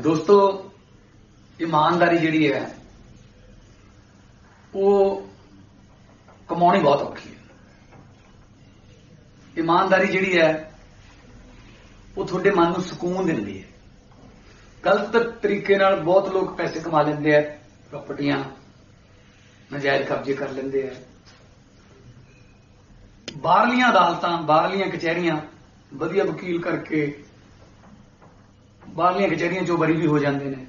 ਦੋਸਤੋ, ਇਮਾਨਦਾਰੀ ਜਿਹੜੀ ਹੈ, ਉਹ ਕਮਾਉਣੀ ਬਹੁਤ ਔਖੀ ਹੈ। ਇਮਾਨਦਾਰੀ ਜਿਹੜੀ ਹੈ, ਉਹ ਤੁਹਾਡੇ ਮਨ ਨੂੰ ਸਕੂਨ ਦਿੰਦੀ ਹੈ। ਗਲਤ ਤਰੀਕੇ ਨਾਲ ਬਹੁਤ ਲੋਕ ਪੈਸੇ ਕਮਾ ਲੈਂਦੇ ਆ ਪ੍ਰਾਪਰਟੀਆਂ ਨਜਾਇਜ਼ ਕਬਜ਼ੇ ਕਰ ਲੈਂਦੇ ਆ। ਬਾਹਰਲੀਆਂ ਅਦਾਲਤਾਂ, ਬਾਹਰਲੀਆਂ ਕਚਹਿਰੀਆਂ ਵਧੀਆ ਵਕੀਲ ਕਰਕੇ ਬਾਹਰਲੀਆਂ ਕਚਹਿਰੀਆਂ ਚੋਂ ਬਰੀ ਵੀ ਹੋ ਜਾਂਦੇ ਨੇ।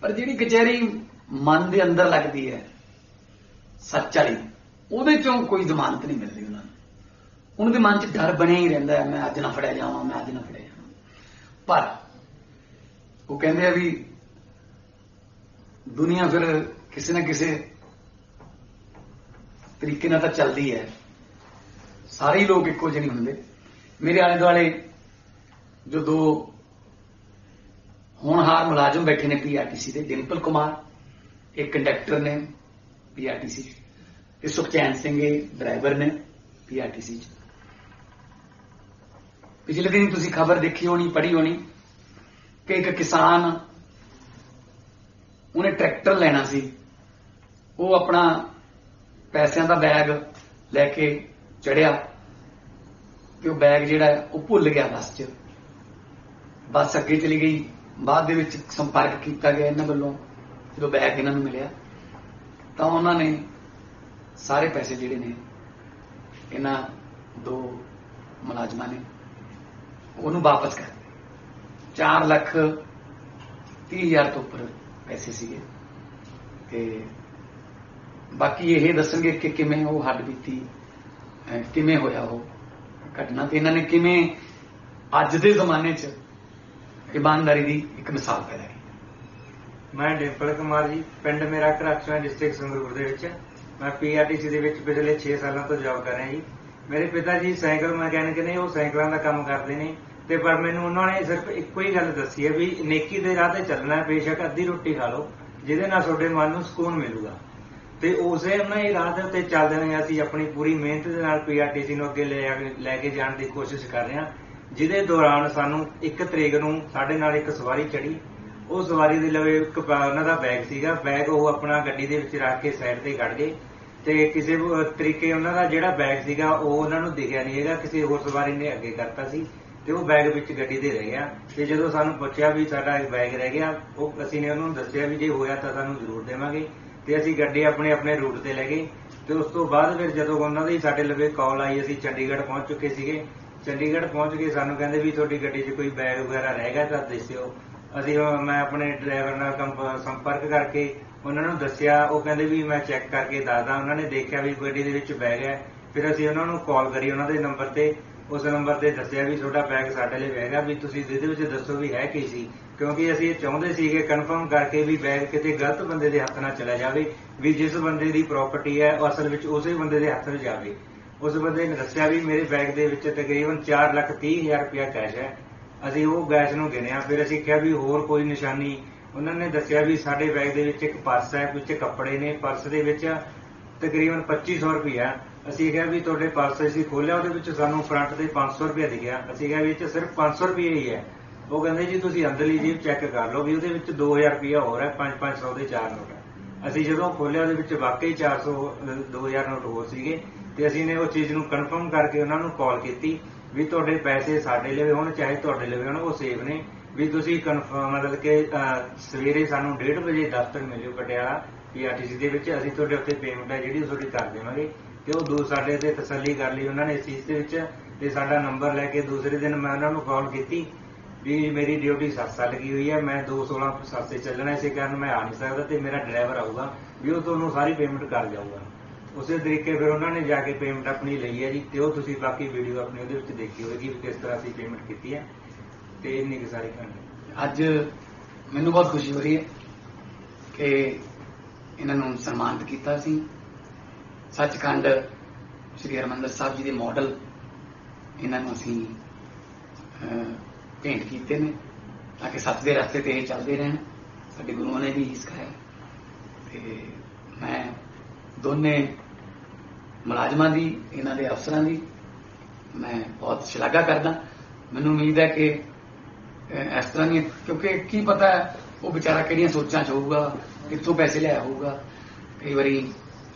ਪਰ ਜਿਹੜੀ ਕਚਹਿਰੀ ਮਨ ਦੇ ਅੰਦਰ ਲੱਗਦੀ ਹੈ ਸੱਚ ਵਾਲੀ ਉਹਦੇ ਚੋਂ ਕੋਈ ਜ਼ਮਾਨਤ ਨਹੀਂ ਮਿਲਦੀ ਉਹਨਾਂ ਨੂੰ। ਉਹਨਾਂ ਦੇ ਮਨ 'ਚ ਡਰ ਬਣਿਆ ਹੀ ਰਹਿੰਦਾ ਹੈ, ਮੈਂ ਅੱਜ ਨਾ ਫੜਿਆ ਜਾਵਾਂ, ਮੈਂ ਅੱਜ ਨਾ ਫੜਿਆ ਜਾਵਾਂ। ਪਰ ਉਹ ਕਹਿੰਦੇ ਆ ਵੀ ਦੁਨੀਆ ਫਿਰ ਕਿਸੇ ਨਾ ਕਿਸੇ ਤਰੀਕੇ ਨਾਲ ਤਾਂ ਚੱਲਦੀ ਹੈ। ਸਾਰੇ ਹੀ ਲੋਕ ਇੱਕੋ ਜਿਹੇ ਨਹੀਂ ਹੁੰਦੇ। ਮੇਰੇ ਆਲੇ ਦੁਆਲੇ ਜੋ ਦੋ ਹੋਣਹਾਰ ਮੁਲਾਜ਼ਮ ਬੈਠੇ ਨੇ ਪੀਆਰਟੀਸੀ ਦੇ, ਡਿੰਪਲ ਕੁਮਾਰ, ਇੱਕ ਕੰਡਕਟਰ ਨੇ ਪੀਆਰਟੀਸੀ ਤੇ ਸੁਖਚੈਨ ਸਿੰਘ ਇਹ ਡਰਾਈਵਰ ਨੇ ਪੀਆਰਟੀਸੀ ਚ। ਪਿਛਲੇ ਦਿਨ ਤੁਸੀਂ ਖਬਰ ਦੇਖੀ ਹੋਣੀ, ਪੜ੍ਹੀ ਹੋਣੀ ਕਿ ਇੱਕ ਕਿਸਾਨ, ਉਹਨੇ ਟਰੈਕਟਰ ਲੈਣਾ ਸੀ। ਉਹ ਆਪਣਾ ਪੈਸਿਆਂ ਦਾ ਬੈਗ ਲੈ ਕੇ ਚੜਿਆ ਤੇ ਉਹ ਬੈਗ ਜਿਹੜਾ ਹੈ ਉਹ ਭੁੱਲ ਗਿਆ ਬੱਸ 'ਚ। ਬੱਸ ਅੱਗੇ ਚਲੀ ਗਈ। ਬਾਅਦ ਦੇ ਵਿੱਚ ਸੰਪਰਕ ਕੀਤਾ ਗਿਆ ਇਹਨਾਂ ਵੱਲੋਂ, ਜਦੋਂ ਬੈਗ ਇਹਨਾਂ ਨੂੰ ਮਿਲਿਆ, ਤਾਂ ਉਹਨਾਂ ਨੇ ਸਾਰੇ ਪੈਸੇ ਜਿਹੜੇ ਨੇ, ਇਹਨਾਂ ਦੋ ਮੁਲਾਜ਼ਮਾਂ ਨੇ, ਉਹਨੂੰ ਵਾਪਸ ਕਰ ਦਿੱਤੇ। 4 ਲੱਖ 30 ਹਜ਼ਾਰ ਤੋਂ ਉੱਪਰ ਪੈਸੇ ਸੀਗੇ। ਤੇ ਬਾਕੀ ਇਹ ਦੱਸਣਗੇ ਕਿ ਕਿਵੇਂ ਉਹ ਹੱਡ ਬੀਤੀ ਕਿਵੇਂ ਹੋਇਆ ਉਹ ਘਟਨਾ, ਤੇ ਇਹਨਾਂ ਨੇ ਕਿਵੇਂ ਅੱਜ ਦੇ ਜ਼ਮਾਨੇ 'ਚ ਇਮਾਨਦਾਰੀ ਦੀ ਇੱਕ ਮਿਸਾਲ ਪੈਦਾ ਕੀਤੀ। ਮੈਂ ਡਿੰਪਲ ਕੁਮਾਰ ਜੀ, ਪਿੰਡ ਮੇਰਾ ਕਰਾਚੀਆ ਡਿਸਟ੍ਰਿਕਟ ਸੰਗਰੂਰ ਦੇ ਵਿੱਚ। ਮੈਂ ਪੀਆਰਟੀਸੀ ਦੇ ਵਿੱਚ ਪਿਛਲੇ 6 ਸਾਲਾਂ ਤੋਂ ਜੌਬ ਕਰ ਰਿਹਾ ਜੀ। ਮੇਰੇ ਪਿਤਾ ਜੀ ਸਾਈਕਲ ਮਕੈਨਿਕ ਨੇ, ਉਹ ਸਾਈਕਲਾਂ ਦਾ ਕੰਮ ਕਰਦੇ ਨੇ। ਤੇ ਪਰ ਮੈਨੂੰ ਉਹਨਾਂ ਨੇ ਸਿਰਫ ਇੱਕੋ ਹੀ ਗੱਲ ਦੱਸੀ ਹੈ ਵੀ ਨੇਕੀ ਦੇ ਰਾਹ ਤੇ ਚੱਲਣਾ ਹੈ, ਬੇਸ਼ੱਕ ਅੱਧੀ ਰੋਟੀ ਖਾ ਲਓ, ਜਿਹਦੇ ਨਾਲ ਤੁਹਾਡੇ ਮਨ ਨੂੰ ਸਕੂਨ ਮਿਲੂਗਾ। ਤੇ ਉਸੇ ਉਹਨਾਂ ਹੀ ਰਾਹ ਦੇ ਉੱਤੇ ਚੱਲਦੇ ਨੇ ਅਸੀਂ ਆਪਣੀ ਪੂਰੀ ਮਿਹਨਤ ਦੇ ਨਾਲ ਪੀਆਰਟੀਸੀ ਨੂੰ ਅੱਗੇ ਲੈ ਲੈ ਕੇ ਜਾਣ ਦੀ ਕੋਸ਼ਿਸ਼ ਕਰ ਰਹੇ ਹਾਂ। ਜਿਹਦੇ ਦੌਰਾਨ ਸਾਨੂੰ ਇੱਕ ਤਰੀਕ ਨੂੰ ਸਾਡੇ ਨਾਲ ਇੱਕ ਸਵਾਰੀ ਚੜੀ। ਉਹ ਸਵਾਰੀ ਦੇ ਲਵੇ ਇੱਕ ਉਹਨਾਂ ਦਾ ਬੈਗ ਸੀਗਾ। ਬੈਗ ਉਹ ਆਪਣਾ ਗੱਡੀ ਦੇ ਵਿੱਚ ਰੱਖ ਕੇ ਸਾਈਡ ਤੇ ਕੱਢ ਗਏ। ਤੇ ਕਿਸੇ ਤਰੀਕੇ ਉਹਨਾਂ ਦਾ ਜਿਹੜਾ ਬੈਗ ਸੀਗਾ, ਉਹ ਉਹਨਾਂ ਨੂੰ ਦਿਖਿਆ ਨਹੀਂ ਹੈਗਾ। ਕਿਸੇ ਹੋਰ ਸਵਾਰੀ ਨੇ ਅੱਗੇ ਕਰਤਾ ਸੀ ਤੇ ਉਹ ਬੈਗ ਵਿੱਚ ਗੱਡੀ ਦੇ ਰਹਿ ਗਿਆ। ਤੇ ਜਦੋਂ ਸਾਨੂੰ ਪੁੱਛਿਆ ਵੀ ਸਾਡਾ ਇਹ ਬੈਗ ਰਹਿ ਗਿਆ, ਉਹ ਅਸੀਂ ਨੇ ਉਹਨਾਂ ਨੂੰ ਦੱਸਿਆ ਵੀ ਜੇ ਹੋਇਆ ਤਾਂ ਸਾਨੂੰ ਜ਼ਰੂਰ ਦੇਵਾਂਗੇ। ਤੇ ਅਸੀਂ ਗੱਡੀ ਆਪਣੇ ਆਪਣੇ ਰੂਟ ਤੇ ਲੈ ਗਏ। ਤੇ ਉਸ ਤੋਂ ਬਾਅਦ ਫਿਰ ਜਦੋਂ ਉਹਨਾਂ ਦੀ ਸਾਡੇ ਲਵੇ ਕਾਲ ਆਈ, ਅਸੀਂ ਚੰਡੀਗੜ੍ਹ ਪਹੁੰਚ ਚੁੱਕੇ ਸੀਗੇ। ਚੰਡੀਗੜ੍ਹ ਪਹੁੰਚ ਕੇ ਸਾਨੂੰ ਕਹਿੰਦੇ ਵੀ ਤੁਹਾਡੀ ਗੱਡੀ 'ਚ ਕੋਈ ਬੈਗ ਵਗੈਰਾ ਰਹਿ ਗਿਆ ਤਾਂ ਦੱਸਿਓ। ਅਸੀਂ ਮੈਂ ਆਪਣੇ ਡਰਾਈਵਰ ਨਾਲ ਸੰਪਰਕ ਕਰਕੇ ਉਹਨਾਂ ਨੂੰ ਦੱਸਿਆ, ਉਹ ਕਹਿੰਦੇ ਵੀ ਮੈਂ ਚੈੱਕ ਕਰਕੇ ਦੱਸਦਾ। ਉਹਨਾਂ ਨੇ ਦੇਖਿਆ ਵੀ ਗੱਡੀ ਦੇ ਵਿੱਚ ਬੈਗ ਹੈ। ਫਿਰ ਅਸੀਂ ਉਹਨਾਂ ਨੂੰ ਕਾਲ ਕਰੀ ਉਹਨਾਂ ਦੇ ਨੰਬਰ ਤੇ। ਉਸ ਨੰਬਰ ਤੇ ਦੱਸਿਆ ਵੀ ਤੁਹਾਡਾ ਬੈਗ ਸਾਡੇ ਲਈ ਹੈਗਾ ਵੀ ਤੁਸੀਂ ਜਿਹਦੇ ਵਿੱਚ ਦੱਸੋ ਵੀ ਹੈ ਕੀ ਸੀ। ਕਿਉਂਕਿ ਅਸੀਂ ਇਹ ਚਾਹੁੰਦੇ ਸੀਗੇ ਕਨਫਰਮ ਕਰਕੇ ਵੀ ਬੈਗ ਕਿਤੇ ਗਲਤ ਬੰਦੇ ਦੇ ਹੱਥ ਨਾ ਚਲਾ ਜਾਵੇ, ਵੀ ਜਿਸ ਬੰਦੇ ਦੀ ਪ੍ਰਾਪਰਟੀ ਹੈ ਅਸਲ ਵਿੱਚ ਉਸੇ ਬੰਦੇ ਦੇ ਹੱਥ ਵਿੱਚ ਜਾਵੇ। ਉਸ ਬੰਦੇ ਨੇ ਦੱਸਿਆ ਵੀ ਮੇਰੇ ਬੈਗ ਦੇ ਵਿੱਚ ਤਕਰੀਬਨ 4 ਲੱਖ 30 ਹਜ਼ਾਰ ਰੁਪਇਆ ਕੈਸ਼ ਹੈ। ਅਸੀਂ ਉਹ ਗੈਸ ਨੂੰ ਗਿਣਿਆ, ਫਿਰ ਅਸੀਂ ਕਿਹਾ ਵੀ ਹੋਰ ਕੋਈ ਨਿਸ਼ਾਨੀ। ਉਹਨਾਂ ਨੇ ਦੱਸਿਆ ਵੀ ਸਾਡੇ ਬੈਗ ਦੇ ਵਿੱਚ ਇੱਕ ਪਰਸ ਹੈ ਵਿੱਚ ਕੱਪੜੇ ਨੇ। ਪਰਸ ਦੇ ਵਿੱਚ ਤਕਰੀਬਨ 2500 ਰੁਪਇਆ। ਅਸੀਂ ਕਿਹਾ ਵੀ ਤੁਹਾਡੇ ਪਰਸ ਅਸੀਂ ਖੋਲਿਆ ਉਹਦੇ ਵਿੱਚ ਸਾਨੂੰ ਫਰੰਟ ਤੇ 500 ਰੁਪਇਆ ਦਿਖਿਆ। ਅਸੀਂ ਕਿਹਾ ਵੀ ਇਹ 'ਚ ਸਿਰਫ 500 ਰੁਪਏ ਹੀ ਹੈ। ਉਹ ਕਹਿੰਦੇ ਜੀ ਤੁਸੀਂ ਅੰਦਰਲੀ ਜੇਬ ਚੈੱਕ ਕਰ ਲਓ ਵੀ ਉਹਦੇ ਵਿੱਚ 2000 ਰੁਪਇਆ ਹੋਰ ਹੈ 5-500 ਦੇ ਚਾਰ ਨੋਟ ਅਸੀਂ ਜਦੋਂ ਖੋਲਿਆ ਉਹਦੇ ਵਿੱਚ ਵਾਕਈ 400 ਅਹ 2000 ਨੋਟ ਹੋਰ ਸੀਗੇ। ਤੇ ਅਸੀਂ ਨੇ ਉਹ ਚੀਜ਼ ਨੂੰ ਕਨਫਰਮ ਕਰਕੇ ਉਹਨਾਂ ਨੂੰ ਕਾਲ ਕੀਤੀ ਵੀ ਤੁਹਾਡੇ ਪੈਸੇ ਸਾਡੇ ਲਵੇ ਹੋਣ, ਚਾਹੇ ਤੁਹਾਡੇ ਲਵੇ ਹੋਣ, ਉਹ ਸੇਫ ਨੇ। ਵੀ ਤੁਸੀਂ ਕਨਫਰਮ ਮਤਲਬ ਕਿ ਸਵੇਰੇ ਸਾਨੂੰ 1:30 ਵਜੇ ਦਫ਼ਤਰ ਮਿਲਿਓ ਪਟਿਆਲਾ ਪੀਆਰਟੀਸੀ ਦੇ ਵਿੱਚ, ਅਸੀਂ ਤੁਹਾਡੇ ਉੱਤੇ ਪੇਮੈਂਟ ਹੈ ਜਿਹੜੀ ਉਹ ਤੁਹਾਡੀ ਕਰ ਦੇਵਾਂਗੇ। ਤੇ ਉਹ ਦੋ, ਸਾਡੇ ਤੇ ਤਸੱਲੀ ਕਰ ਲਈ ਉਹਨਾਂ ਨੇ ਇਸ ਚੀਜ਼ ਦੇ ਵਿੱਚ ਤੇ ਸਾਡਾ ਨੰਬਰ ਲੈ ਕੇ ਦੂਸਰੇ ਦਿਨ ਮੈਂ ਉਹਨਾਂ ਨੂੰ ਕਾਲ ਕੀਤੀ ਵੀ ਮੇਰੀ ਡਿਊਟੀ 7 ਸਾਲ ਲੱਗੀ ਹੋਈ ਹੈ, ਮੈਂ 216 ਸੱਤੇ ਚੱਲਣਾ, ਇਸੇ ਕਾਰਨ ਮੈਂ ਆ ਨਹੀਂ ਸਕਦਾ ਤੇ ਮੇਰਾ ਡਰਾਈਵਰ ਆਊਗਾ ਵੀ ਉਹ ਤੁਹਾਨੂੰ ਸਾਰੀ ਪੇਮੈਂਟ ਕਰ ਜਾਊਗਾ। ਉਸੇ ਤਰੀਕੇ ਫਿਰ ਉਹਨਾਂ ਨੇ ਜਾ ਕੇ ਪੇਮੈਂਟ ਆਪਣੀ ਲਈ ਹੈ ਜੀ, ਤੇ ਉਹ ਤੁਸੀਂ ਬਾਕੀ ਵੀਡੀਓ ਆਪਣੀ ਉਹਦੇ ਵਿੱਚ ਦੇਖੀ ਹੋਏਗੀ ਵੀ ਕਿਸ ਤਰ੍ਹਾਂ ਅਸੀਂ ਪੇਮੈਂਟ ਕੀਤੀ ਹੈ, ਤੇ ਇੰਨੀ ਕੁ ਸਾਰੀ ਕਹਾਣੀ। ਅੱਜ ਮੈਨੂੰ ਬਹੁਤ ਖੁਸ਼ੀ ਹੋ ਰਹੀ ਹੈ ਕਿ ਇਹਨਾਂ ਨੂੰ ਸਨਮਾਨਿਤ ਕੀਤਾ ਸੀ। ਸੱਚਖੰਡ ਸ੍ਰੀ ਹਰਿਮੰਦਰ ਸਾਹਿਬ ਜੀ ਦੇ ਮਾਡਲ ਇਹਨਾਂ ਨੂੰ ਅਸੀਂ ਭੇਂਟ ਕੀਤੇ ਨੇ, ਤਾਂ ਕਿ ਸੱਚ ਦੇ ਰਸਤੇ ਤੇ ਇਹ ਚੱਲਦੇ ਰਹਿਣ। ਸਾਡੇ ਗੁਰੂਆਂ ਨੇ ਵੀ ਸਿਖਾਇਆ ਤੇ ਮੈਂ ਦੋਨੇ ਮੁਲਾਜ਼ਮਾਂ ਦੀ, ਇਹਨਾਂ ਦੇ ਅਫਸਰਾਂ ਦੀ, ਮੈਂ ਬਹੁਤ ਸ਼ਲਾਘਾ ਕਰਦਾ। ਮੈਨੂੰ ਉਮੀਦ ਹੈ ਕਿ ਇਸ ਤਰ੍ਹਾਂ ਨਹੀਂ ਕਿਉਂਕਿ ਕੀ ਪਤਾ ਉਹ ਵਿਚਾਰਾ ਕਿਹੜੀਆਂ ਸੋਚਾਂ 'ਚ ਹੋਊਗਾ, ਕਿੱਥੋਂ ਪੈਸੇ ਲਿਆ ਹੋਊਗਾ। ਕਈ ਵਾਰੀ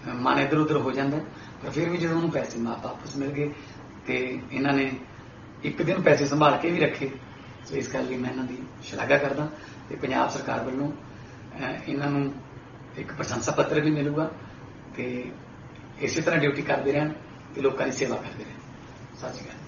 ਮਨ ਇੱਧਰ ਉੱਧਰ ਹੋ ਜਾਂਦਾ ਪਰ ਫਿਰ ਵੀ ਜਦੋਂ ਉਹਨੂੰ ਪੈਸੇ ਮਾ ਵਾਪਸ ਮਿਲ ਗਏ, ਤੇ ਇਹਨਾਂ ਨੇ ਇੱਕ ਦਿਨ ਪੈਸੇ ਸੰਭਾਲ ਕੇ ਵੀ ਰੱਖੇ। ਸੋ ਇਸ ਗੱਲ ਲਈ ਮੈਂ ਇਹਨਾਂ ਦੀ ਸ਼ਲਾਘਾ ਕਰਦਾ ਤੇ ਪੰਜਾਬ ਸਰਕਾਰ ਵੱਲੋਂ ਇਹਨਾਂ ਨੂੰ ਇੱਕ ਪ੍ਰਸ਼ੰਸਾ ਪੱਤਰ ਵੀ ਮਿਲੂਗਾ ਤੇ ਇਸੇ ਤਰ੍ਹਾਂ ਡਿਊਟੀ ਕਰਦੇ ਰਹਿਣ ਤੇ ਲੋਕਾਂ ਦੀ ਸੇਵਾ ਕਰਦੇ ਰਹਿਣ। ਸਤਿ ਸ਼੍ਰੀ ਅਕਾਲ।